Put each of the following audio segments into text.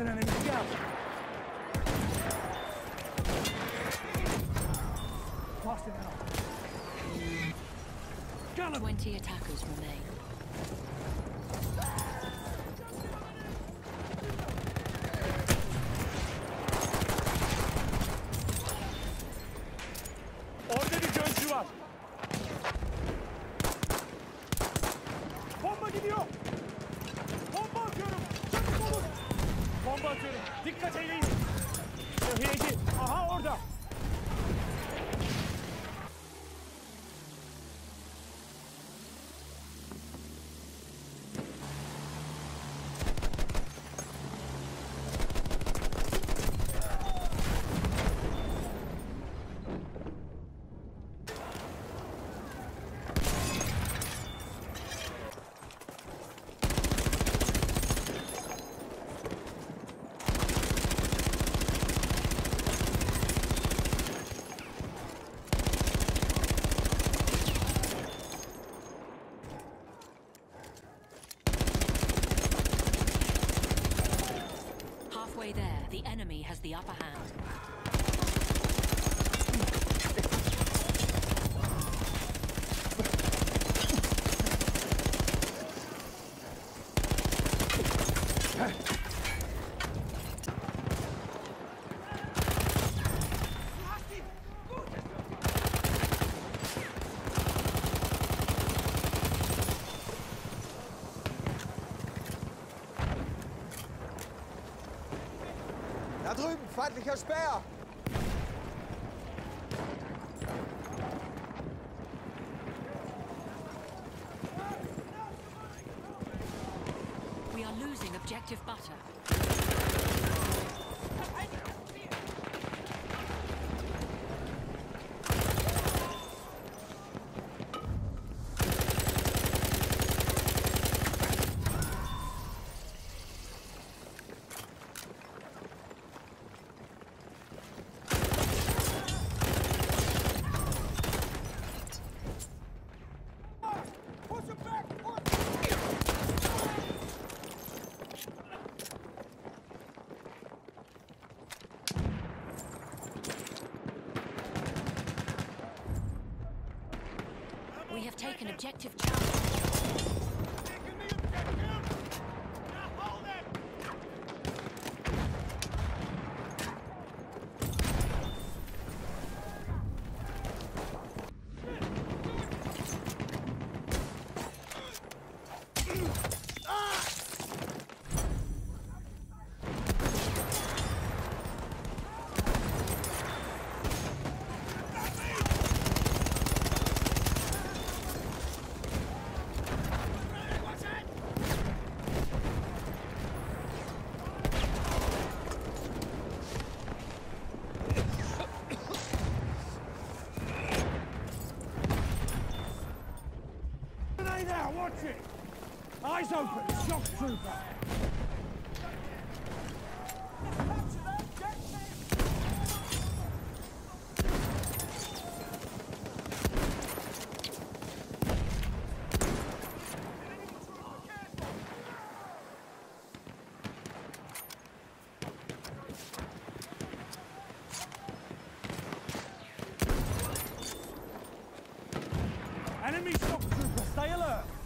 An enemy scout. Blasting out. Gallop! 20 attackers remain. Atıyorum. Dikkat eyleyin. Sıhhiyeci. Aha orada. Has the upper hand. Drüben, feindlicher Speer! We are losing objective butter. Push it back! Push! We have taken objective Charlie. Grenade out, watch it! Eyes open, shock trooper! Enemy shock trooper,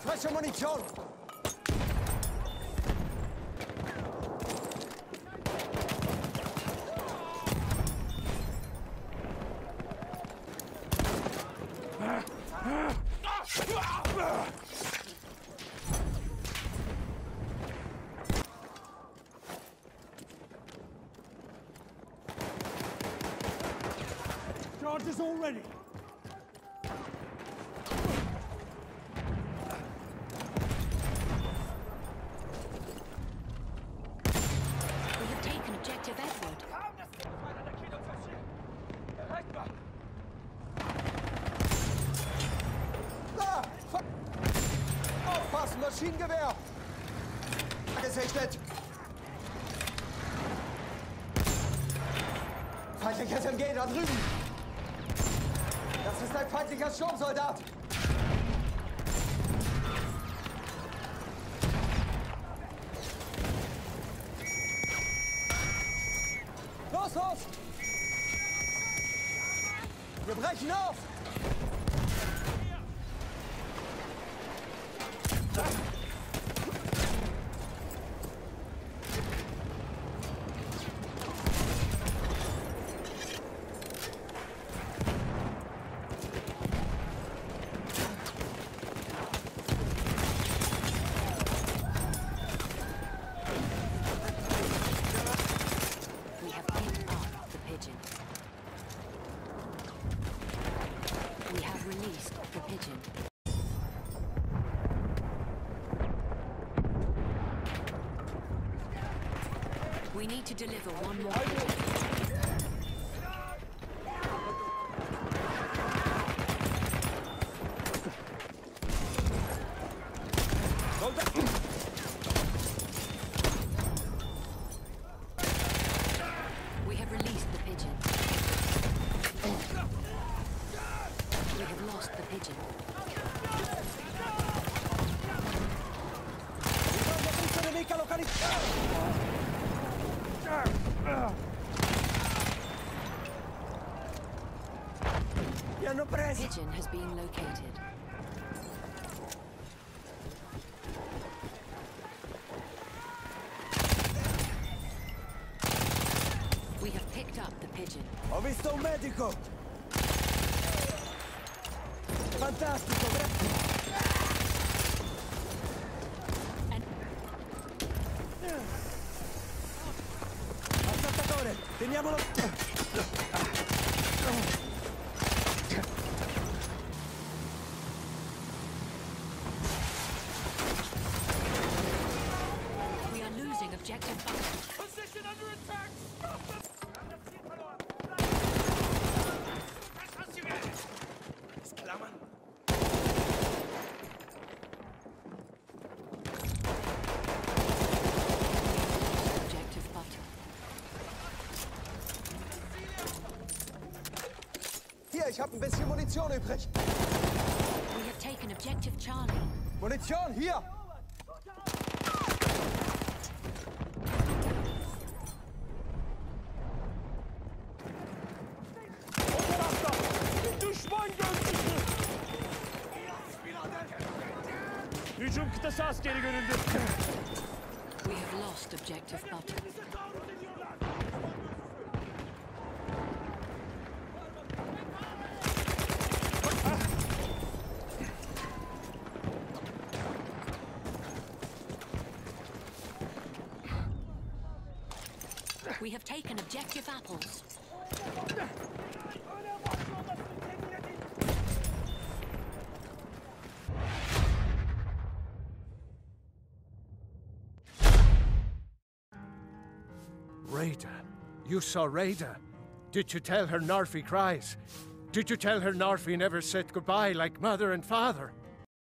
Frische Munition! Charges already. Maschinengewehr! Gesichtet! Feindliches SMG da drüben! Das ist ein feindlicher Sturmsoldat! Los, los! Wir brechen auf! To deliver one more pigeon. We have released the pigeon. We have lost the pigeon. Unsere nemica localizzata! Mi! Pigeon has been located. We have picked up the pigeon. Ho visto un medico! Fantastico, grazie! And teniamolo... ich habe ein bisschen Munition übrig. We have taken objective Charlie. Munition, hier! Hücum kıtası askeri görüldü. We have lost objective Butter. We have taken objective apples. Rada. You saw Rada. Did you tell her Narfi cries? Did you tell her Narfi never said goodbye like mother and father?